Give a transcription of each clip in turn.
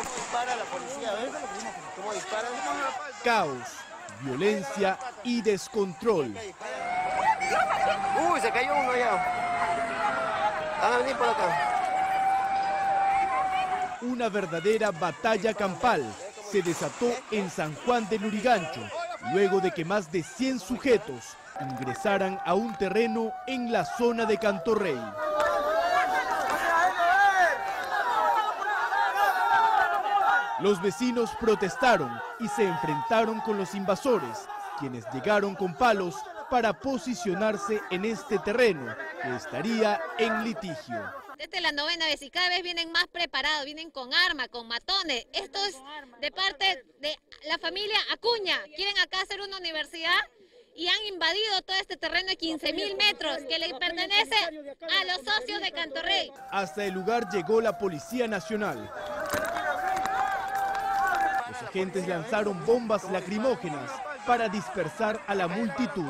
¿Cómo dispara la policía? ¿Ves? ¿Cómo dispara? Caos, violencia y descontrol. Uy, se cayó uno ya. Van a venir por acá. Una verdadera batalla campal se desató en San Juan del Lurigancho, luego de que más de 100 sujetos ingresaran a un terreno en la zona de Cantorrey. Los vecinos protestaron y se enfrentaron con los invasores, quienes llegaron con palos para posicionarse en este terreno que estaría en litigio. Esta es la novena vez y cada vez vienen más preparados, vienen con armas, con matones. Esto es de parte de la familia Acuña. Quieren acá hacer una universidad y han invadido todo este terreno de 15 mil metros que le pertenece a los socios de Cantorrey. Hasta el lugar llegó la Policía Nacional. Agentes lanzaron bombas lacrimógenas para dispersar a la multitud.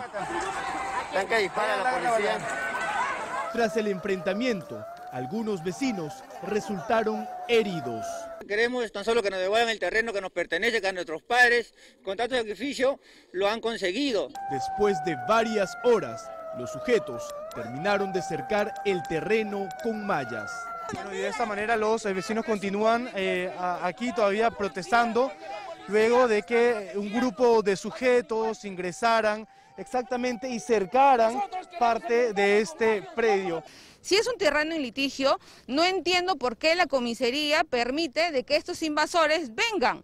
Tras el enfrentamiento, algunos vecinos resultaron heridos. Queremos tan solo que nos devuelvan el terreno que nos pertenece, que a nuestros padres, con tanto sacrificio, lo han conseguido. Después de varias horas, los sujetos terminaron de cercar el terreno con mallas. Bueno, y de esta manera los eh, vecinos continúan eh, aquí todavía protestando luego de que un grupo de sujetos ingresaran exactamente y cercaran parte de este predio. Si es un terreno en litigio, no entiendo por qué la comisaría permite de que estos invasores vengan.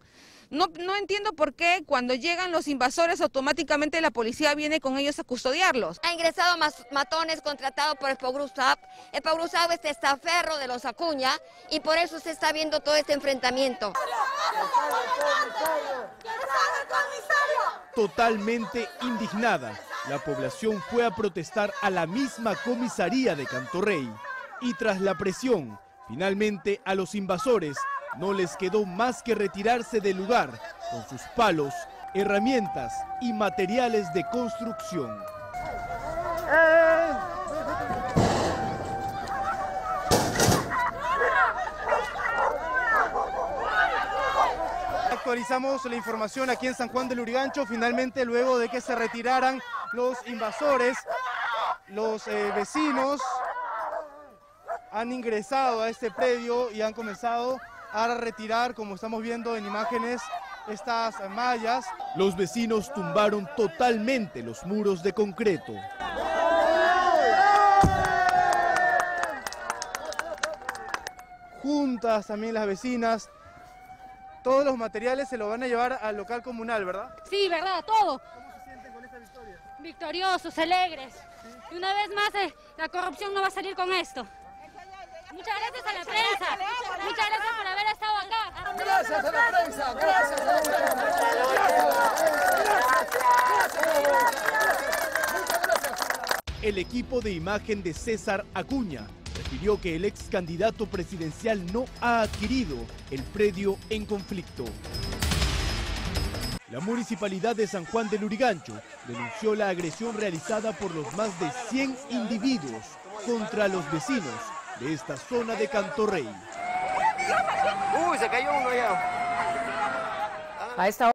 No, no entiendo por qué cuando llegan los invasores automáticamente la policía viene con ellos a custodiarlos. Ha ingresado mas- matones contratados por Espogruzap. Espogruzap es testaferro de los Acuña y por eso se está viendo todo este enfrentamiento. Totalmente indignada, la población fue a protestar a la misma comisaría de Cantorrey. Y tras la presión, finalmente a los invasores no les quedó más que retirarse del lugar con sus palos, herramientas y materiales de construcción. Actualizamos la información aquí en San Juan del Urigancho, finalmente luego de que se retiraran los invasores, los eh, vecinos han ingresado a este predio y han comenzado a retirar, como estamos viendo en imágenes, estas mallas. Los vecinos tumbaron totalmente los muros de concreto. Juntas también las vecinas, todos los materiales se los van a llevar al local comunal, ¿verdad? Sí, verdad, todo. Victoriosos, alegres. Y una vez más, eh, la corrupción no va a salir con esto. Muchas gracias a la prensa. Muchas gracias por haber estado acá. Gracias gracias El equipo de imagen de César Acuña refirió que el ex candidato presidencial no ha adquirido el predio en conflicto. La municipalidad de San Juan del Urigancho denunció la agresión realizada por los más de 100 individuos contra los vecinos de esta zona de Cantorrey. Uy, se cayó uno ya. A esta